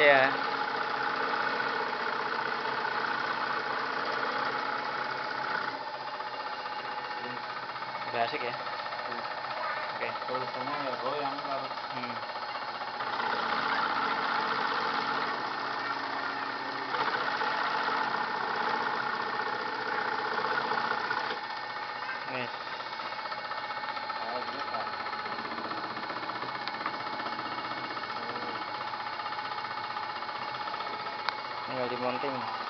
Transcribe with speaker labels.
Speaker 1: Iya. Udah asik ya? Oke.
Speaker 2: tulisannya ya goyang ntar
Speaker 1: tinggal di mounting.